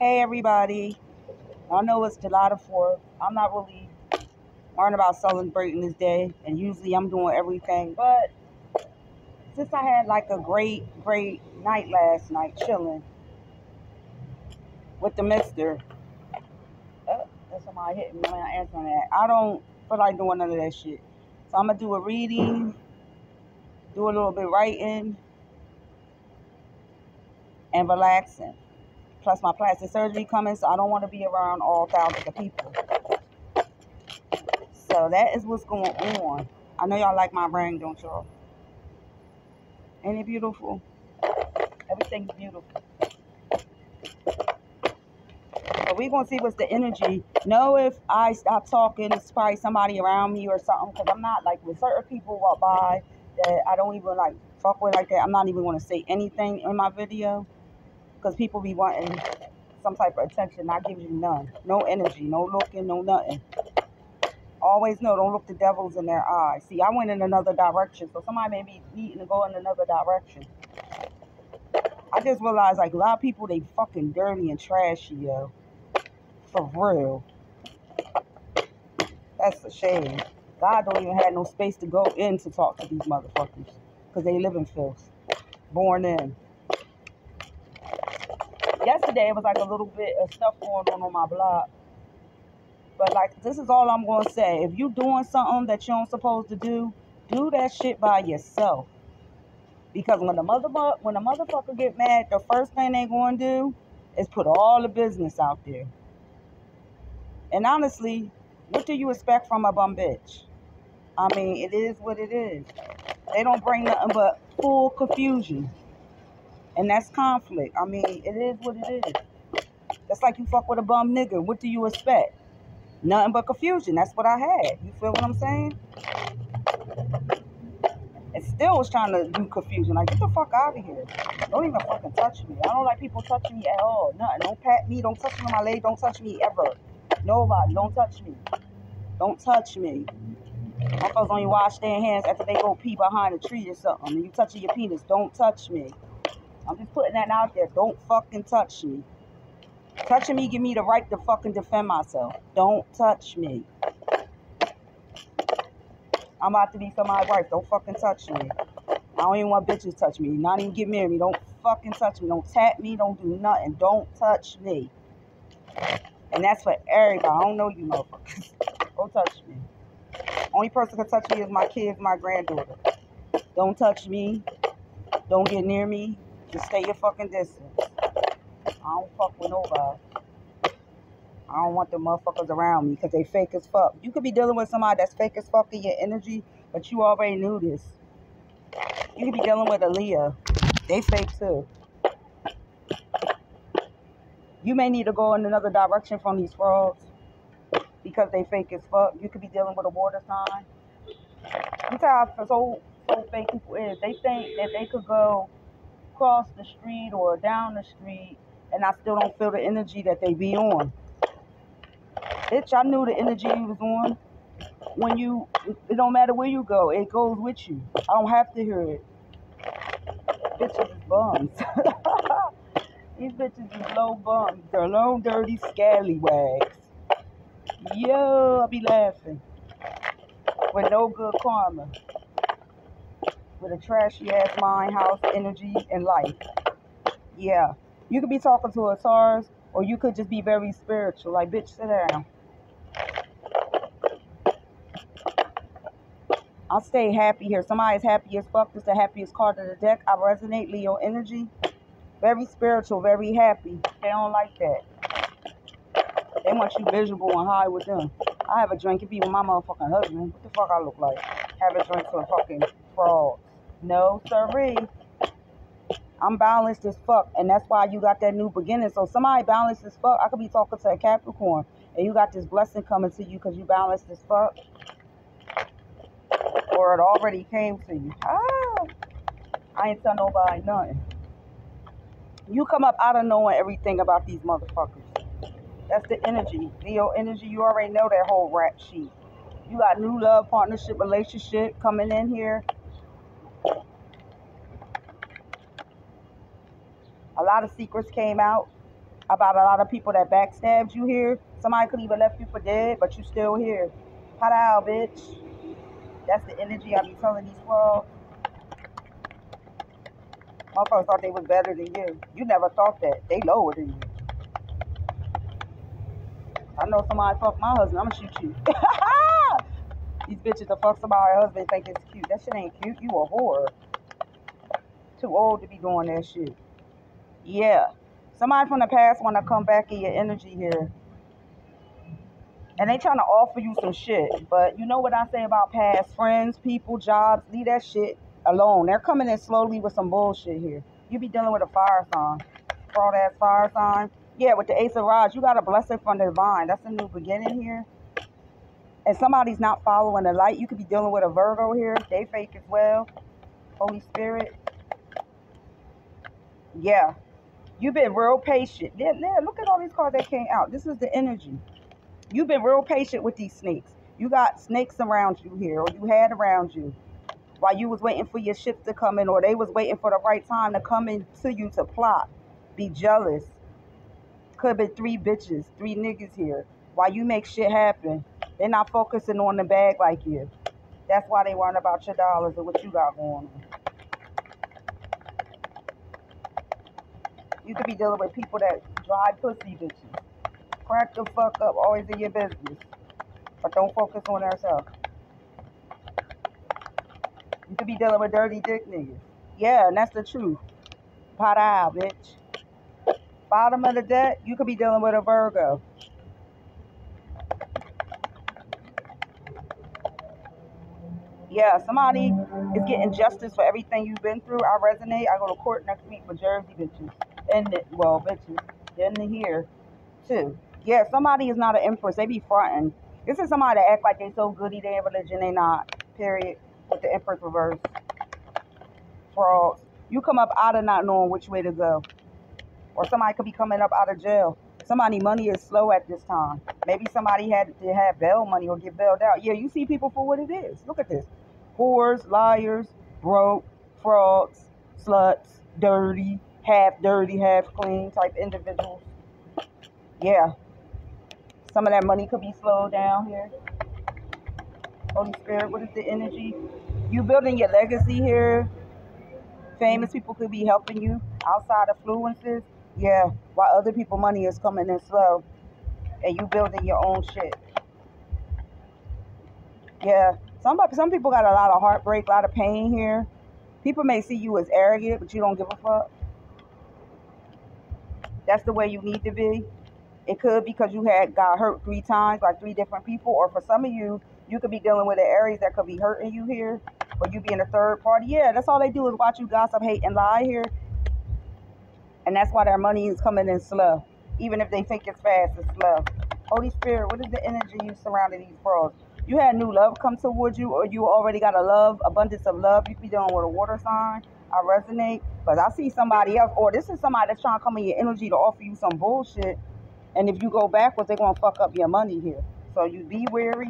Hey everybody. I know it's July the 4th. I'm not really worrying about celebrating this day, and usually I'm doing everything. But since I had like a great, great night last night chilling with the mister, oh, that's somebody hitting me when I answering that. I don't feel like doing none of that shit. So I'm gonna do a reading, do a little bit writing, and relaxing plus my plastic surgery coming, so I don't want to be around all thousands of people. So that is what's going on. I know y'all like my ring, don't y'all? Ain't it beautiful? Everything's beautiful. But we gonna see what's the energy. Know if I stop talking, it's probably somebody around me or something. Cause I'm not like with certain people walk by that I don't even like fuck with like that. I'm not even gonna say anything in my video because people be wanting some type of attention. I give you none. No energy, no looking, no nothing. Always know, don't look the devils in their eyes. See, I went in another direction, so somebody may be needing to go in another direction. I just realized, like, a lot of people, they fucking dirty and trashy, yo. For real. That's a shame. God don't even have no space to go in to talk to these motherfuckers. Because they live in filth. Born in yesterday it was like a little bit of stuff going on on my blog. But like this is all I'm gonna say. If you doing something that you don't supposed to do, do that shit by yourself. Because when the mother when the motherfucker get mad, the first thing they gonna do is put all the business out there. And honestly, what do you expect from a bum bitch? I mean, it is what it is. They don't bring nothing but full confusion. And that's conflict. I mean, it is what it is. That's like you fuck with a bum nigga. What do you expect? Nothing but confusion. That's what I had. You feel what I'm saying? And still was trying to do confusion. Like, get the fuck out of here. Don't even fucking touch me. I don't like people touching me at all. Nothing. Don't pat me. Don't touch me on my leg. Don't touch me ever. Nobody. Don't touch me. Don't touch me. Motherfuckers only wash their hands after they go pee behind a tree or something. And you touching your penis. Don't touch me. I'm just putting that out there. Don't fucking touch me. Touching me give me the right to fucking defend myself. Don't touch me. I'm about to be somebody's wife. Don't fucking touch me. I don't even want bitches to touch me. Not even get near me. Don't fucking touch me. Don't tap me. Don't do nothing. Don't touch me. And that's for everybody. I don't know you motherfuckers. Don't touch me. Only person can touch me is my kids, my granddaughter. Don't touch me. Don't get near me. Just stay your fucking distance. I don't fuck with nobody. I don't want the motherfuckers around me because they fake as fuck. You could be dealing with somebody that's fake as fuck in your energy, but you already knew this. You could be dealing with a Leo. They fake too. You may need to go in another direction from these frogs because they fake as fuck. You could be dealing with a water sign. You how so so fake people is. They think that they could go across the street or down the street and I still don't feel the energy that they be on. Bitch, I knew the energy you was on. When you, it don't matter where you go, it goes with you. I don't have to hear it. Bitches is bums. These bitches is low bums. They're low, dirty scallywags. Yo, I be laughing. With no good karma with a trashy ass mind, house, energy, and life. Yeah. You could be talking to a SARS, or you could just be very spiritual. Like, bitch, sit down. I'll stay happy here. Somebody's happy as fuck. This is the happiest card of the deck. I resonate Leo energy. Very spiritual, very happy. They don't like that. They want you miserable and high with them. I have a drink. It be with my motherfucking husband. What the fuck I look like? Have a drink to a fucking fraud. No, sirree. I'm balanced as fuck, and that's why you got that new beginning. So somebody balanced as fuck. I could be talking to a Capricorn, and you got this blessing coming to you because you balanced as fuck, or it already came to you. Ah, I ain't tell nobody nothing. You come up out of knowing everything about these motherfuckers. That's the energy, Leo energy. You already know that whole rap sheet. You got new love, partnership, relationship coming in here. A lot of secrets came out. about a lot of people that backstabbed you here. Somebody could even left you for dead, but you still here. How bitch? That's the energy I be telling these frogs. Motherfuckers thought they was better than you. You never thought that. They lower than you. I know somebody fuck my husband, I'ma shoot you. These bitches that fuck somebody's husband think it's cute. That shit ain't cute. You a whore. Too old to be doing that shit. Yeah. Somebody from the past want to come back in your energy here. And they trying to offer you some shit. But you know what I say about past friends, people, jobs? Leave that shit alone. They're coming in slowly with some bullshit here. You be dealing with a fire sign. Fraud ass fire sign. Yeah, with the Ace of Rods, you got a blessing from the divine. That's a new beginning here. And somebody's not following the light. You could be dealing with a Virgo here. They fake as well. Holy Spirit. Yeah. You've been real patient. Yeah, yeah, look at all these cards that came out. This is the energy. You've been real patient with these snakes. You got snakes around you here, or you had around you while you was waiting for your ships to come in, or they was waiting for the right time to come in to you to plot. Be jealous. Could have been three bitches, three niggas here. While you make shit happen, they're not focusing on the bag like you. That's why they worrying about your dollars or what you got going on. You could be dealing with people that drive pussy bitches. Crack the fuck up, always in your business. But don't focus on yourself. You could be dealing with dirty dick niggas. Yeah, and that's the truth. Pot eye, bitch. Bottom of the deck, you could be dealing with a Virgo. Yeah, somebody is getting justice for everything you've been through. I resonate. I go to court next week for Jersey bitches and well, bitches, in here too. Yeah, somebody is not an empress. They be fronting. This is somebody that act like they so goody, they in religion, they not. Period. With the empress reverse. Frauds. You come up out of not knowing which way to go. Or somebody could be coming up out of jail. Somebody money is slow at this time. Maybe somebody had to have bail money or get bailed out. Yeah, you see people for what it is. Look at this. Whores, liars, broke, frauds, sluts, dirty, half dirty, half clean type individuals. Yeah. Some of that money could be slowed down here. Holy Spirit, what is the energy? You building your legacy here. Famous people could be helping you outside affluences. Yeah, while other people money is coming in slow. And you building your own shit. Yeah. Some some people got a lot of heartbreak, a lot of pain here. People may see you as arrogant, but you don't give a fuck that's the way you need to be. It could because you had got hurt three times by three different people, or for some of you, you could be dealing with the areas that could be hurting you here, or you being a third party. Yeah, that's all they do is watch you gossip, hate, and lie here. And that's why their money is coming in slow. Even if they think it's fast, it's slow. Holy Spirit, what is the energy you surrounding these pros? You had new love come towards you, or you already got a love, abundance of love. You be dealing with a water sign I resonate because I see somebody else, or this is somebody that's trying to come in your energy to offer you some bullshit. And if you go backwards, they're going to fuck up your money here. So you be wary.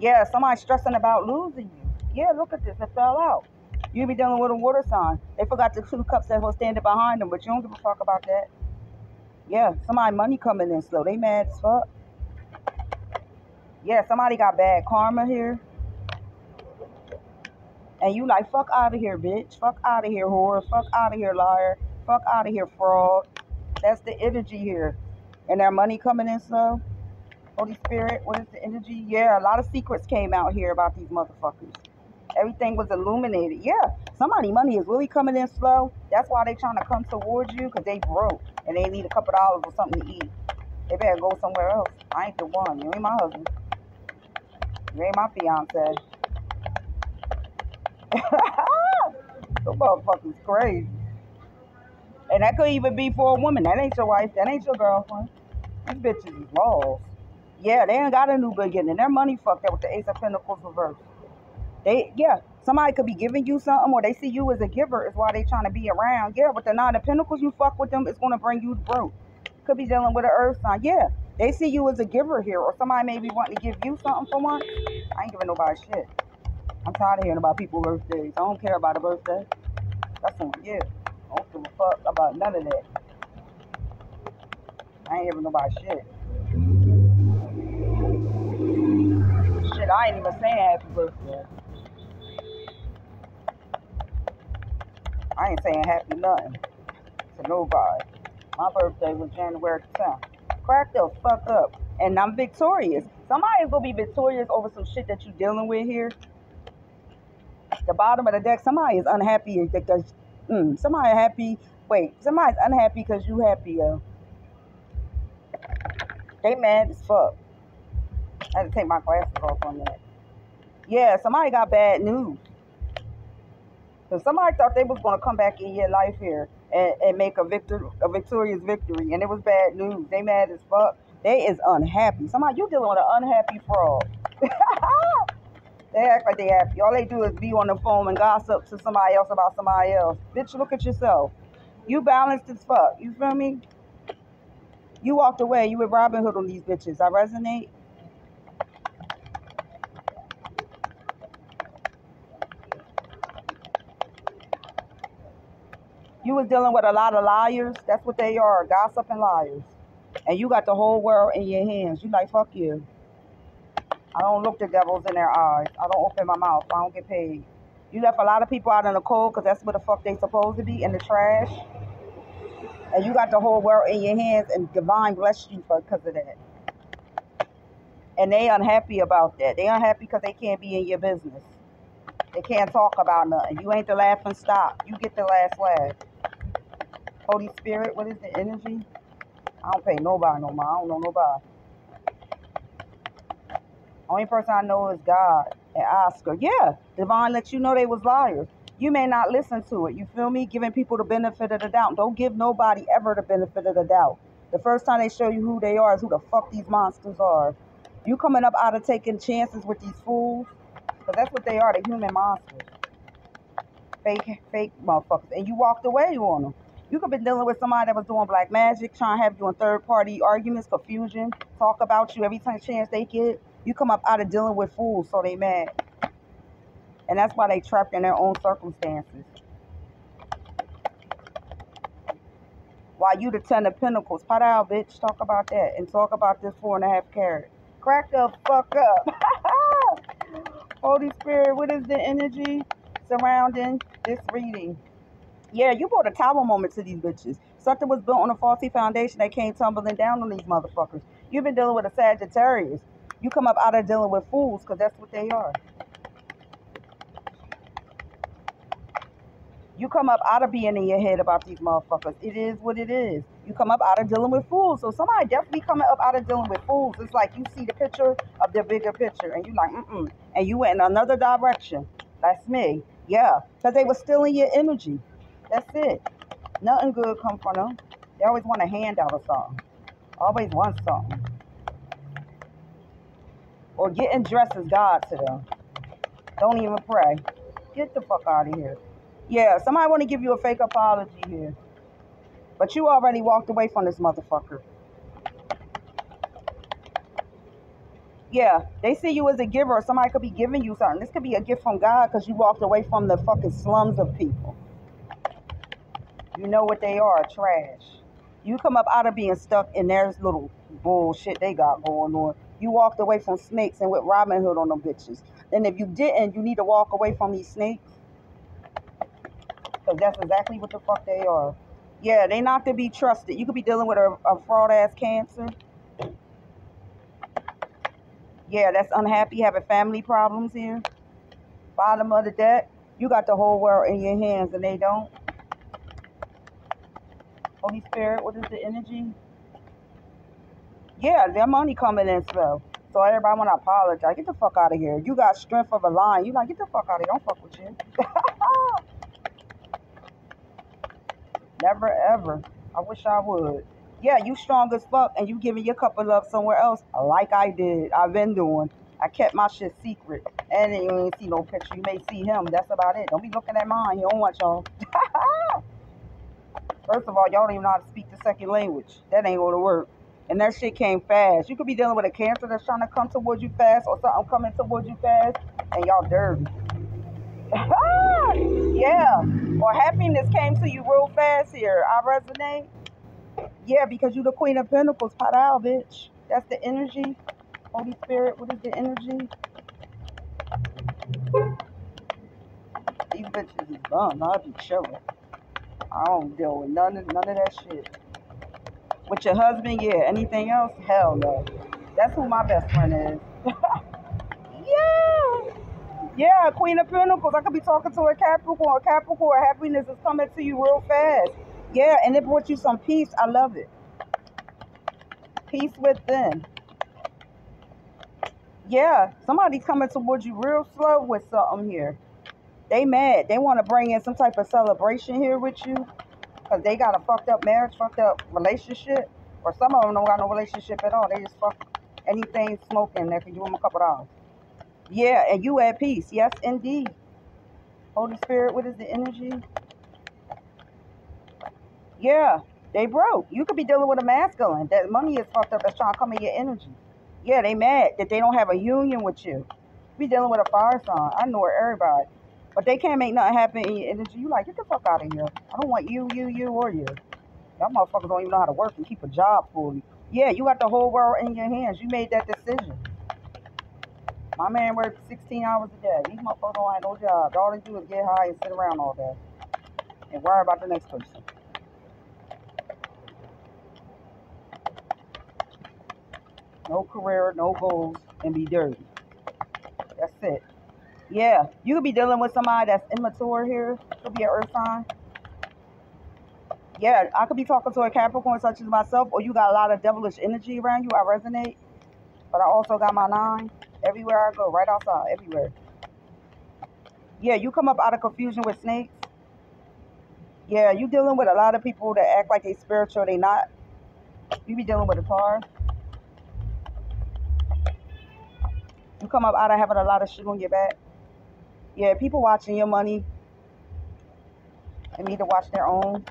Yeah, somebody stressing about losing you. Yeah, look at this. It fell out. You be dealing with a water sign. They forgot the two cups that was standing behind them, but you don't give a fuck about that. Yeah, somebody money coming in slow. They mad as fuck. Yeah, somebody got bad karma here. And you like, fuck out of here, bitch. Fuck out of here, whore. Fuck out of here, liar. Fuck out of here, fraud. That's the energy here. And their money coming in slow. Holy Spirit, what is the energy? Yeah, a lot of secrets came out here about these motherfuckers. Everything was illuminated. Yeah, somebody money is really coming in slow. That's why they trying to come towards you because they broke and they need a couple dollars or something to eat. They better go somewhere else. I ain't the one. You ain't my husband. You ain't my fiance. the motherfucker's crazy. And that could even be for a woman. That ain't your wife. That ain't your girlfriend. These bitches is lost. Yeah, they ain't got a new beginning. Their money fucked up with the Ace of Pentacles reversed. They, yeah, somebody could be giving you something or they see you as a giver is why they trying to be around. Yeah, with the Nine of Pentacles, you fuck with them, it's going to bring you broke. Could be dealing with an earth sign. Yeah, they see you as a giver here or somebody may be wanting to give you something for once. I ain't giving nobody shit. I'm tired of hearing about people's birthdays. I don't care about a birthday. That's on you. I don't give a fuck about none of that. I ain't hearing nobody shit. Shit, I ain't even saying happy birthday. I ain't saying happy nothing to nobody. My birthday was January 10th. Crack the fuck up. And I'm victorious. Somebody's gonna be victorious over some shit that you're dealing with here. The bottom of the deck, somebody is unhappy because mm, somebody happy. Wait, somebody's unhappy because you happy, yo. They mad as fuck. I had to take my glasses off on that. Yeah, somebody got bad news. So somebody thought they was gonna come back in your life here and, and make a victor a victorious victory, and it was bad news. They mad as fuck. They is unhappy. Somebody you dealing with an unhappy fraud. they act like they happy. All they do is be on the phone and gossip to somebody else about somebody else. Bitch, look at yourself. You balanced as fuck. You feel me? You walked away. You with Robin Hood on these bitches. I resonate. You was dealing with a lot of liars. That's what they are, gossip and liars. And you got the whole world in your hands. You like, fuck you. I don't look the devils in their eyes. I don't open my mouth. I don't get paid. You left a lot of people out in the cold because that's where the fuck they supposed to be, in the trash. And you got the whole world in your hands and divine bless you because of that. And they unhappy about that. They unhappy because they can't be in your business. They can't talk about nothing. You ain't the laughing stock. You get the last laugh. Holy Spirit, what is the energy? I don't pay nobody no more. I don't know nobody. Only person I know is God and Oscar. Yeah, Divine let you know they was liars. You may not listen to it. You feel me? Giving people the benefit of the doubt. Don't give nobody ever the benefit of the doubt. The first time they show you who they are is who the fuck these monsters are. You coming up out of taking chances with these fools, because that's what they are, the human monsters. Fake, fake motherfuckers. And you walked away on them. You could be dealing with somebody that was doing black magic, trying to have you in third party arguments, confusion, talk about you every time chance they get. You come up out of dealing with fools, so they mad. And that's why they trapped in their own circumstances. While you the ten of pentacles, pot out, bitch. Talk about that. And talk about this four and a half carat. Crack the fuck up. Holy Spirit, what is the energy surrounding this reading? Yeah, you brought a tower moment to these bitches. Something was built on a faulty foundation that came tumbling down on these motherfuckers. You've been dealing with a Sagittarius. You come up out of dealing with fools because that's what they are. You come up out of being in your head about these motherfuckers. It is what it is. You come up out of dealing with fools. So somebody definitely coming up out of dealing with fools. It's like you see the picture of the bigger picture and you like, mm-mm. And you went in another direction. That's me. Yeah. Because they were stealing your energy. That's it. Nothing good come from them. They always want a handout or something. Always want something. Or getting dressed as God to them. Don't even pray. Get the fuck out of here. Yeah, somebody want to give you a fake apology here. But you already walked away from this motherfucker. Yeah, they see you as a giver. Somebody could be giving you something. This could be a gift from God because you walked away from the fucking slums of people. You know what they are, trash. You come up out of being stuck in their little bullshit they got going on. You walked away from snakes and with Robin Hood on them bitches. And if you didn't, you need to walk away from these snakes. Because that's exactly what the fuck they are. Yeah, they not to be trusted. You could be dealing with a, a fraud ass cancer. Yeah, that's unhappy, having family problems here. Bottom of the deck. You got the whole world in your hands and they don't. Holy Spirit, what is the energy? Yeah, their money coming in slow. So everybody want to apologize. Get the fuck out of here. You got strength of a lion. You like, get the fuck out of here. Don't fuck with you. Never ever. I wish I would. Yeah, you strong as fuck and you giving your cup of love somewhere else like I did. I've been doing. I kept my shit secret. And you ain't see no picture. You may see him. That's about it. Don't be looking at mine. You don't want y'all. First of all, y'all don't even know how to speak the second language. That ain't gonna work. And that shit came fast. You could be dealing with a cancer that's trying to come towards you fast or something coming towards you fast and y'all dirty. yeah. Or happiness came to you real fast here. I resonate. Yeah, because you the Queen of Pentacles, out, bitch. That's the energy. Holy Spirit, what is the energy? These bitches is bum. I'll be chilling. I don't deal with none of none of that shit. With your husband, yeah. Anything else? Hell no. That's who my best friend is. yeah. Yeah, Queen of Pentacles. I could be talking to a Capricorn. Capricorn, happiness is coming to you real fast. Yeah, and it brought you some peace. I love it. Peace within. Yeah, somebody's coming towards you real slow with something here. They mad. They want to bring in some type of celebration here with you. Because they got a fucked up marriage, fucked up relationship. Or some of them don't got no relationship at all. They just fuck anything smoking that can give them a couple dollars. Yeah, and you at peace. Yes, indeed. Holy Spirit, what is the energy? Yeah, they broke. You could be dealing with a masculine. That money is fucked up. That's trying to come in your energy. Yeah, they mad that they don't have a union with you. Be dealing with a fire sign. I know everybody. But they can't make nothing happen in your energy. You like, get the fuck out of here. I don't want you, you, you, or you. Y'all motherfuckers don't even know how to work and keep a job fully. Yeah, you got the whole world in your hands. You made that decision. My man works 16 hours a day. These motherfuckers don't have no job. All they do is get high and sit around all day. And worry about the next person. No career, no goals, and be dirty. That's it. Yeah, you could be dealing with somebody that's immature here. Could be an earth sign. Yeah, I could be talking to a Capricorn such as myself, or you got a lot of devilish energy around you. I resonate. But I also got my nine. Everywhere I go, right outside, everywhere. Yeah, you come up out of confusion with snakes. Yeah, you dealing with a lot of people that act like they spiritual, they not. You be dealing with a car. You come up out of having a lot of shit on your back. Yeah, people watching your money and need to watch their own.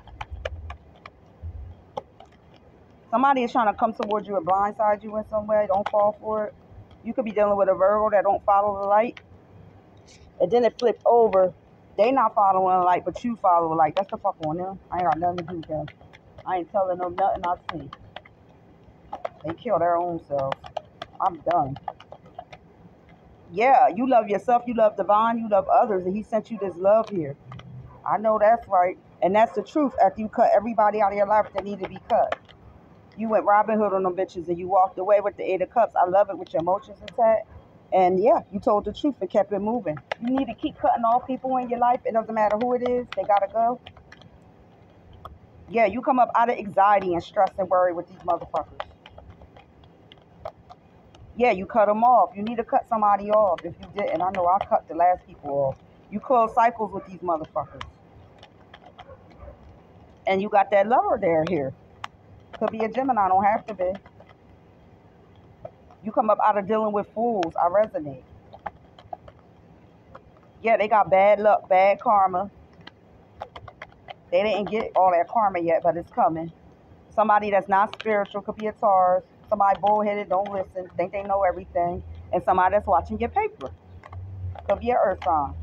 Somebody is trying to come towards you and blindside you in some way. Don't fall for it. You could be dealing with a Virgo that don't follow the light. And then it flips over. They not following the light, but you follow the light. That's the fuck on them. I ain't got nothing to do with them. I ain't telling them nothing I see. They kill their own selves. I'm done. Yeah, you love yourself, you love divine, you love others, and he sent you this love here. I know that's right. And that's the truth after you cut everybody out of your life that need to be cut. You went Robin Hood on them bitches and you walked away with the Eight of Cups. I love it with your emotions intact. And yeah, you told the truth and kept it moving. You need to keep cutting off people in your life. It doesn't matter who it is, they gotta go. Yeah, you come up out of anxiety and stress and worry with these motherfuckers. Yeah, you cut them off. You need to cut somebody off. If you didn't, I know I cut the last people off. You close cycles with these motherfuckers. And you got that lover there here. Could be a Gemini, don't have to be. You come up out of dealing with fools. I resonate. Yeah, they got bad luck, bad karma. They didn't get all that karma yet, but it's coming. Somebody that's not spiritual could be a Taurus. Somebody bullheaded, don't listen, think they know everything. And somebody that's watching your paper. Be an earth sign.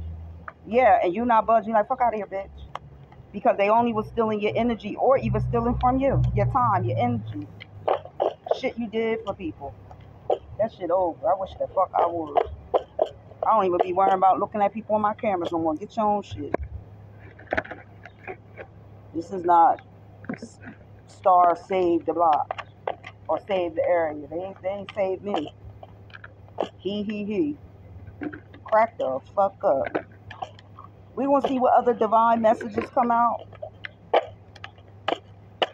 Yeah, and you not budging like, fuck out of here, bitch because they only was stealing your energy or even stealing from you, your time, your energy. Shit you did for people. That shit over. I wish the fuck I would. I don't even be worrying about looking at people on my cameras no more. Get your own shit. This is not star save the block or save the area. They ain't, they ain't save me. He, he, he. Crack the fuck up. We want to see what other divine messages come out.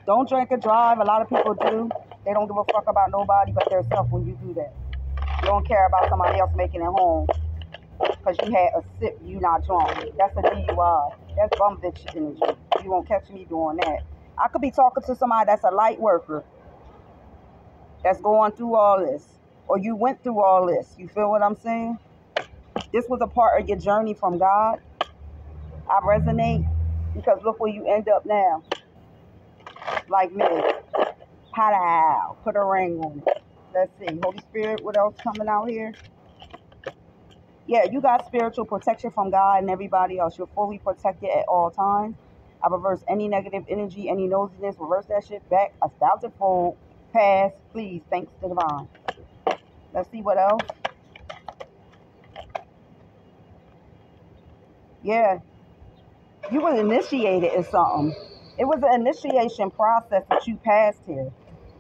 Don't drink and drive. A lot of people do. They don't give a fuck about nobody but themselves when you do that. You don't care about somebody else making it home because you had a sip, you not drunk. That's a DUI. That's bum bitch energy. You won't catch me doing that. I could be talking to somebody that's a light worker that's going through all this. Or you went through all this. You feel what I'm saying? This was a part of your journey from God. I resonate because look where you end up now. Like me. Pow, put a ring on it. Let's see. Holy Spirit, what else coming out here? Yeah, you got spiritual protection from God and everybody else. You're fully protected at all times. I reverse any negative energy, any nosiness, reverse that shit back a thousand fold. Pass, please. Thanks to divine. Let's see what else. Yeah, you was initiated in something. It was an initiation process that you passed here,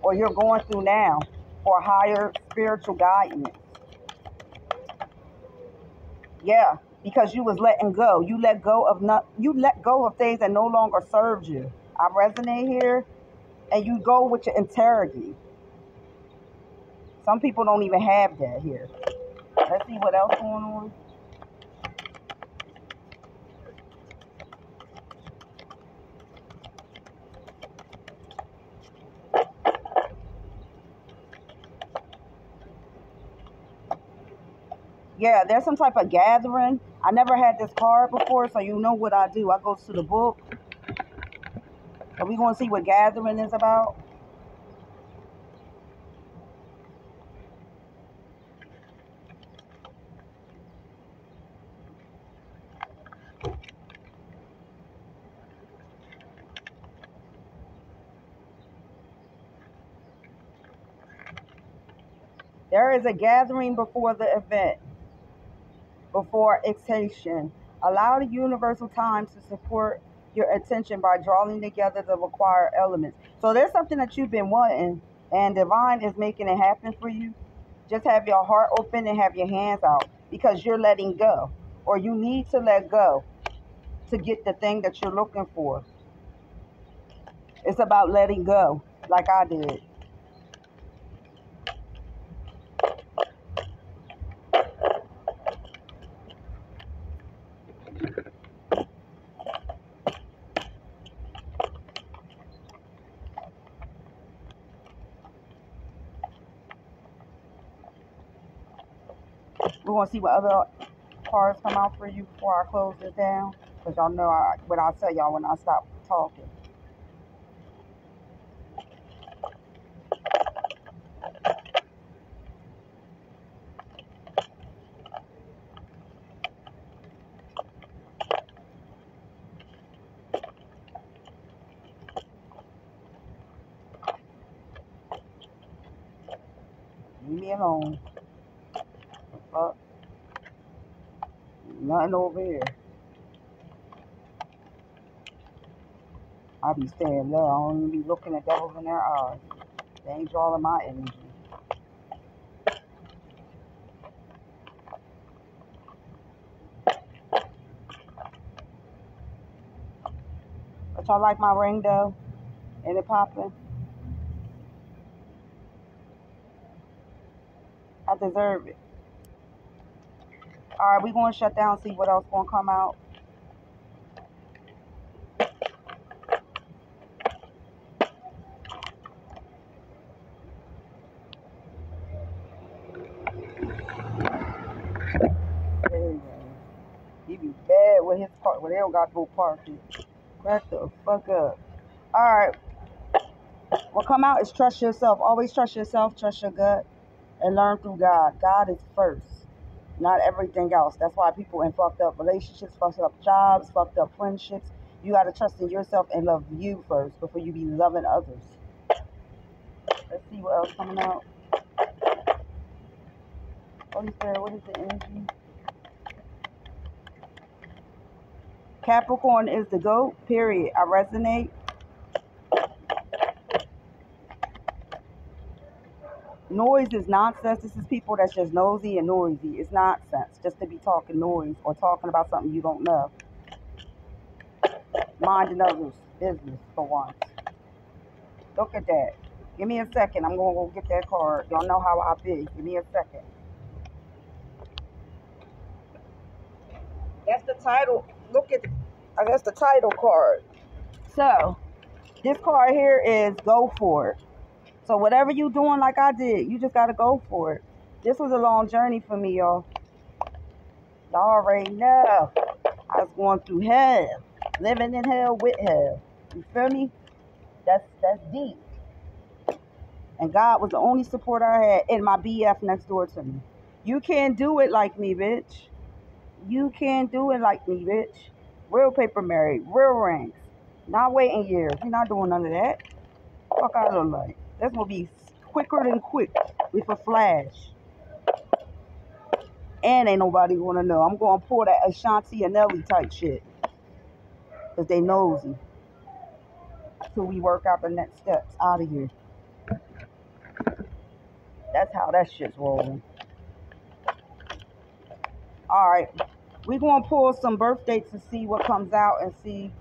or you're going through now for higher spiritual guidance. Yeah, because you was letting go. You let go of not. You let go of things that no longer served you. I resonate here, and you go with your integrity. Some people don't even have that here. Let's see what else going on. Yeah, there's some type of gathering. I never had this card before, so you know what I do. I go to the book. Are we going to see what gathering is about? There is a gathering before the event before exhalation. Allow the universal time to support your attention by drawing together the required elements. So there's something that you've been wanting, and divine is making it happen for you. Just have your heart open and have your hands out because you're letting go, or you need to let go to get the thing that you're looking for. It's about letting go, like I did. We're to see what other cards come out for you before I close this down. Because y'all know I, what I'll tell y'all when I stop talking. Leave me alone. Fuck. Nothing over here. I be staying low. I don't even be looking at devils in their eyes. They ain't drawing my energy. But y'all like my ring though? And it popping? I deserve it. All right, we're going to shut down see what else going to come out. He be bad with his part when they don't got no parking. Crack the fuck up. All right. What come out is trust yourself. Always trust yourself, trust your gut, and learn through God. God is first, not everything else. That's why people in fucked up relationships, fucked up jobs, fucked up friendships. You got to trust in yourself and love you first before you be loving others. Let's see what else coming out. Holy Spirit, what is the energy? Capricorn is the goat, period. I resonate. Noise is nonsense. This is people that's just nosy and noisy. It's nonsense just to be talking noise or talking about something you don't know. Minding others' business for once. Look at that. Give me a second. I'm going to go get that card. Y'all know how I be. Give me a second. That's the title. Look at, I guess, the title card. So, this card here is go for it. So whatever you doing like I did, you just got to go for it. This was a long journey for me, y'all. Y'all already know. I was going through hell. Living in hell with hell. You feel me? That's that's deep. And God was the only support I had and my BF next door to me. You can't do it like me, bitch. You can't do it like me, bitch. Real paper married, real rings. Not waiting years. We're not doing none of that. Fuck I look like. That's gonna be quicker than quick with a flash. And ain't nobody gonna know. I'm gonna pull that Ashanti and Nelly type shit. Cause they nosy. Till we work out the next steps out of here. That's how that shit's rolling. Alright. We're gonna pull some birth dates to see what comes out and see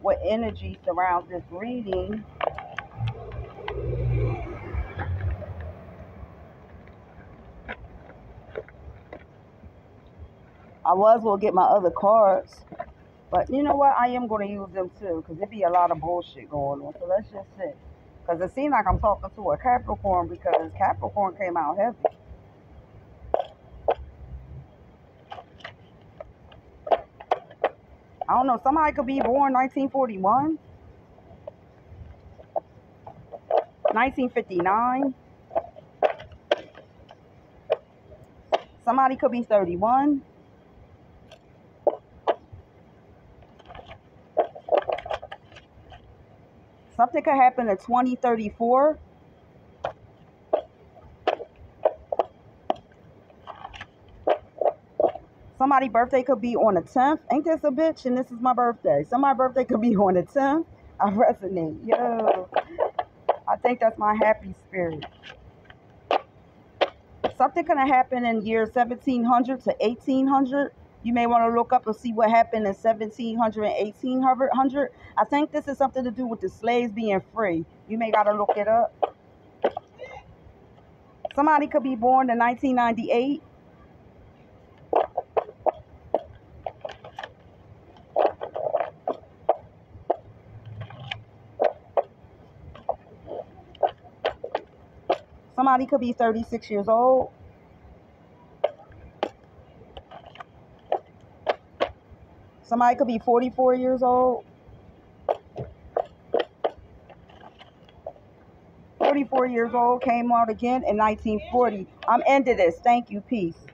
what energy surrounds this reading. I was going to get my other cards. But you know what? I am going to use them too because there be a lot of bullshit going on. So let's just see. Because it seems like I'm talking to a Capricorn because Capricorn came out heavy. I don't know. Somebody could be born 1941, 1959. Somebody could be 31. Something could happen in 2034. Somebody's birthday could be on the 10th. Ain't this a bitch? And this is my birthday. Somebody's birthday could be on the 10th. I resonate. Yo. I think that's my happy spirit. Something gonna happen in year 1700 to 1800. You may want to look up and see what happened in 1700 and 1800. I think this is something to do with the slaves being free. You may got to look it up. Somebody could be born in 1998. Somebody could be 36 years old. Somebody could be 44 years old. 44 years old, came out again in 1940. I'm into this. Thank you. Peace.